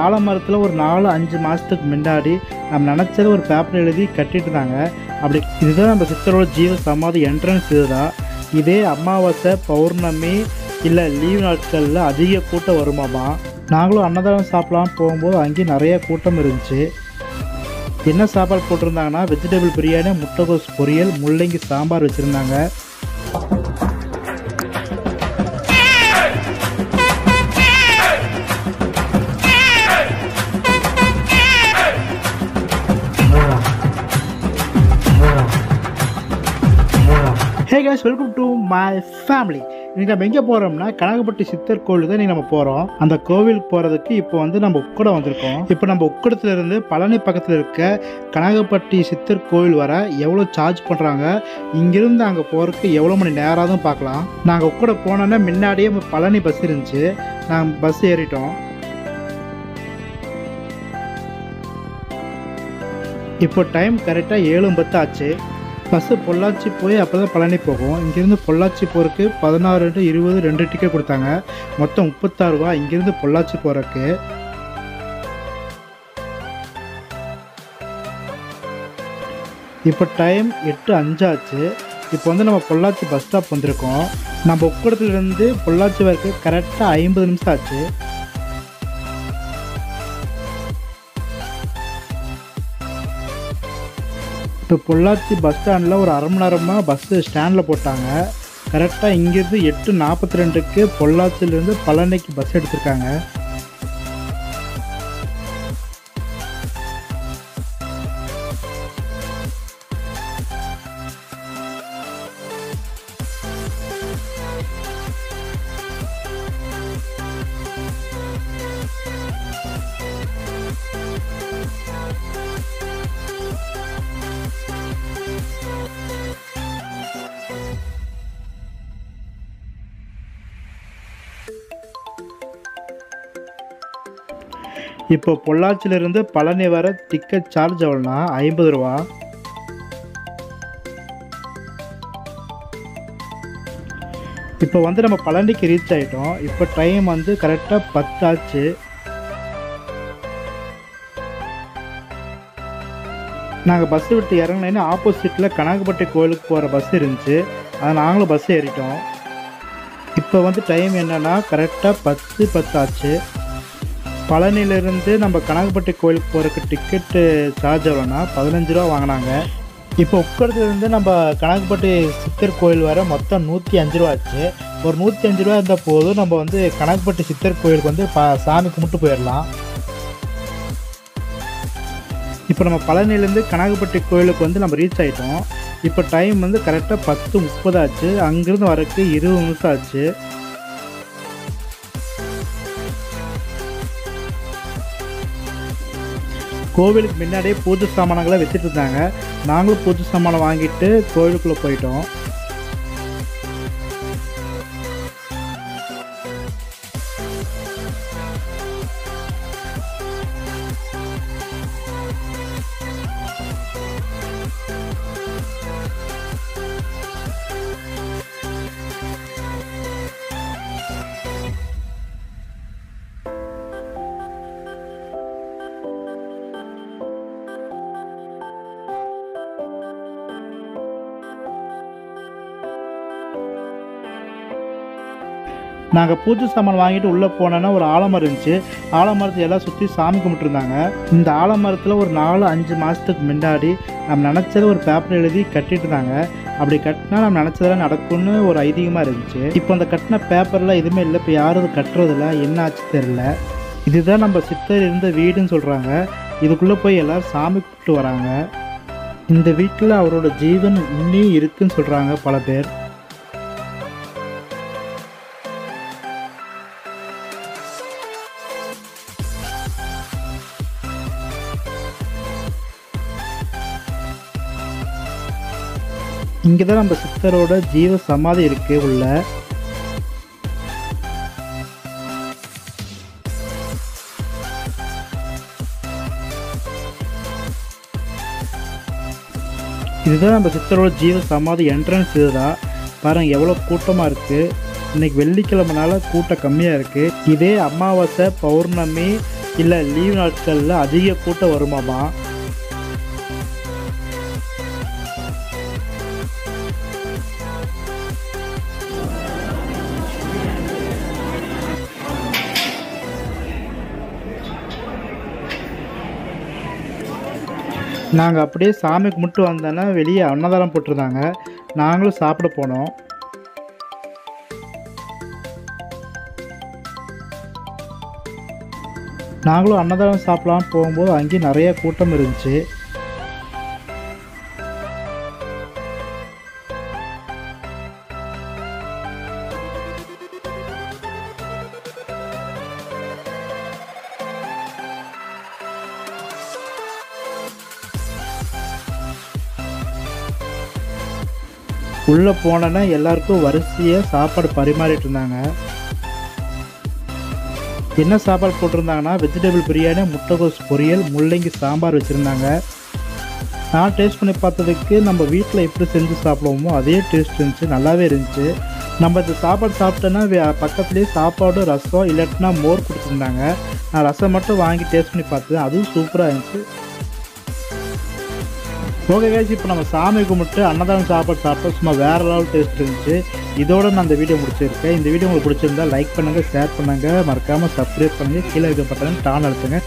ஆலமரத்தில் ஒரு நாலு அஞ்சு மாதத்துக்கு முன்னாடி நம்ம நினச்சது ஒரு பேப்பர் எழுதி கட்டிட்டு இருந்தாங்க அப்படி இதுதான் நம்ம சித்தரோட ஜீவ சமாதி என்ட்ரன்ஸ் இதுதான். இதே அமாவாசை பௌர்ணமி இல்லை லீவ் நாட்களில் அதிக கூட்டம் வருமாமா? நாங்களும் அன்னதானம் சாப்பிடலாம் போகும்போது அங்கேயும் நிறைய கூட்டம் இருந்துச்சு. என்ன சாப்பாடு போட்டிருந்தாங்கன்னா வெஜிடபிள் பிரியாணி முட்டைகோஸ் பொரியல் முள்ளங்கி சாம்பார் வச்சுருந்தாங்க. Hey guys welcome to my family இன்றைக்கி நம்ம எங்கே போகிறோம்னா கனகப்பட்டி சித்தர் கோவில் தான் இன்னைக்கு நம்ம போகிறோம் அந்த கோவிலுக்கு போகிறதுக்கு இப்போ வந்து நம்ம உக்கடம் வந்திருக்கோம். இப்போ நம்ம உக்கடத்துலேருந்து பழனி பக்கத்தில் இருக்க கனகப்பட்டி சித்தர் கோவில் வர எவ்வளோ சார்ஜ் பண்ணுறாங்க இங்கேருந்து அங்கே போகிறதுக்கு எவ்வளோ மணி நேரம் தான் பார்க்கலாம். நாங்கள் உக்கடம் போனோன்னா முன்னாடியே பழனி பஸ் இருந்துச்சு. நாங்கள் பஸ் ஏறிட்டோம். இப்போ டைம் கரெக்டாக ஏழு பத்து ஆச்சு பஸ்ஸு பொள்ளாச்சி போய் அப்போ தான் பழனி போகும். இங்கேருந்து பொள்ளாச்சி போகிறதுக்கு பதினாறு டு இருபது ரெண்டு டிக்கெட் கொடுத்தாங்க. மொத்தம் முப்பத்தாறுரூவா இங்கேருந்து பொள்ளாச்சி போகிறதுக்கு இப்போ டைம் எட்டு அஞ்சாச்சு. இப்போ வந்து நம்ம பொள்ளாச்சி பஸ் ஸ்டாப் வந்திருக்கோம். நம்ம உக்கடத்துலேருந்து பொள்ளாச்சி வரைக்கும் கரெக்டாக ஐம்பது நிமிஷம் ஆச்சு. இப்போ பொள்ளாச்சி பஸ் ஸ்டாண்டில் ஒரு அரை மணி நேரமாக பஸ்ஸு ஸ்டாண்டில் போட்டாங்க. கரெக்டாக இங்கேருந்து எட்டு நாற்பத்தி ரெண்டுக்கு பொள்ளாச்சியிலேருந்து பழனிக்கு பஸ் எடுத்திருக்காங்க. இப்போ பொள்ளாச்சியிலேருந்து பழனி வர டிக்கெட் சார்ஜ் எவ்வளோனா ஐம்பது ரூபா. இப்போ வந்து நம்ம பழனிக்கு ரீச் ஆகிட்டோம் இப்போ டைம் வந்து கரெக்டாக பத்தாச்சு. நாங்கள் பஸ்ஸு விட்டு இறங்கினேன்னு ஆப்போசிட்டில் கனகப்பட்டி கோயிலுக்கு போகிற பஸ் இருந்துச்சு. அதை நாங்களும் பஸ் ஏறிட்டோம். இப்போ வந்து டைம் என்னென்னா கரெக்டாக பத்து பத்தாச்சு. பழனியிலேருந்து நம்ம கனகப்பட்டி கோயிலுக்கு போகிறதுக்கு டிக்கெட்டு சார்ஜ் எவ்வளோன்னா பதினஞ்சு ரூபா வாங்கினாங்க. இப்போ உட்கறதுலேருந்து நம்ம கனகப்பட்டி சித்தர் கோயில் வர மொத்தம் நூற்றி அஞ்சு ரூபா ஆச்சு. ஒரு நூற்றி அஞ்சு ரூபா இருந்தால் போதும் நம்ம வந்து கனகப்பட்டி சித்தர் கோயிலுக்கு வந்து ப சாமி கும்பிட்டு போயிடலாம். இப்போ நம்ம பழனிலேருந்து கனகப்பட்டி கோயிலுக்கு வந்து நம்ம ரீச் ஆகிட்டோம் இப்போ டைம் வந்து கரெக்டாக பத்து முப்பது ஆச்சு. அங்கேருந்து வரக்கு இருபது நிமிஷம் ஆச்சு. கோவிலுக்கு முன்னாடியே பூஜை சாமானங்களை வச்சுட்டு இருந்தாங்க. நாங்களும் பூஜை சாமானை வாங்கிட்டு கோவிலுக்குள்ளே போயிட்டோம். நாங்கள் பூஜை சாமான் வாங்கிட்டு உள்ளே போனோன்னா ஒரு ஆலமரம் இருந்துச்சு. ஆலமரத்தை எல்லாம் சுற்றி சாமி கும்பிட்டுருந்தாங்க. இந்த ஆலமரத்தில் ஒரு நாலு அஞ்சு மாதத்துக்கு முன்னாடி நம்ம நினச்சத ஒரு பேப்பர் எழுதி கட்டிட்டு இருந்தாங்க அப்படி கட்டினா நம்ம நினச்சதெல்லாம் நடக்கும்னு ஒரு ஐதீகமாக இருந்துச்சு. இப்போ அந்த கட்டின பேப்பர்லாம் எதுவுமே இல்லை. இப்போ யாரும் அது கட்டுறதில்ல. என்ன ஆச்சு தெரில இதுதான் நம்ம சித்தர் இருந்த வீடுன்னு சொல்கிறாங்க இதுக்குள்ளே போய் எல்லோரும் சாமி கும்பிட்டு வராங்க. இந்த வீட்டில் அவரோட ஜீவன் இன்னும் இருக்குன்னு சொல்கிறாங்க பல பேர். இங்கே தான் நம்ம சித்தரோட ஜீவ சமாதி இருக்கு உள்ள. இதுதான் நம்ம சித்தரோட ஜீவ சமாதி என்ட்ரன்ஸ் இதுதான். பாருங்க எவ்வளோ கூட்டமாக இருக்குது இன்னைக்கு வெள்ளிக்கிழமைனால கூட்டம் கம்மியாக இருக்குது இதே அமாவாசை பௌர்ணமி இல்லை லீவ் நாட்களில் அதிக கூட்டம் வருமாமா? நாங்கள் அப்படியே சாமி கும்பிட்டு வந்தோன்னா வெளியே அன்னதானம் போட்டிருந்தாங்க. நாங்களும் சாப்பிட போனோம். நாங்களும் அன்னதானம் சாப்பிடலாம் போகும்போது அங்கேயும் நிறைய கூட்டம் இருந்துச்சு. உள்ளே போனோன்னா எல்லாருக்கும் வரிசையாக சாப்பாடு பரிமாறிட்டு இருந்தாங்க. என்ன சாப்பாடு போட்டிருந்தாங்கன்னா வெஜிடபிள் பிரியாணி முட்டைகோஸ் பொரியல் முள்ளங்கி சாம்பார் வச்சுருந்தாங்க. நான் டேஸ்ட் பண்ணி பார்த்ததுக்கு நம்ம வீட்டில் எப்படி செஞ்சு சாப்பிடுவோமோ அதே டேஸ்ட் இருந்துச்சு நல்லாவே இருந்துச்சு. நம்ம இந்த சாப்பாடு சாப்பிட்டோன்னா பக்கத்துலேயே சாப்பாடு ரசம் இல்லாட்டினா மோர் கொடுத்துருந்தாங்க. நான் ரசம் மட்டும் வாங்கி டேஸ்ட் பண்ணி பார்த்தேன் அதுவும் சூப்பராக இருந்துச்சு. ஓகே guys இப்போ நம்ம சாமி கும்பிட்டு அன்னதானம் சாப்பாடு சாப்பிட்டோம் சும்மா வேறு லெவல் டேஸ்ட் இருந்துச்சு. இதோட நான் இந்த வீடியோ முடிச்சிருக்கேன். இந்த வீடியோ உங்களுக்கு பிடிச்சிருந்தா லைக் பண்ணுங்கள் ஷேர் பண்ணுங்கள் மறக்காமல் சப்ஸ்கிரைப் பண்ணுங்கள் கீழே இருக்க டான் அழுத்துங்க.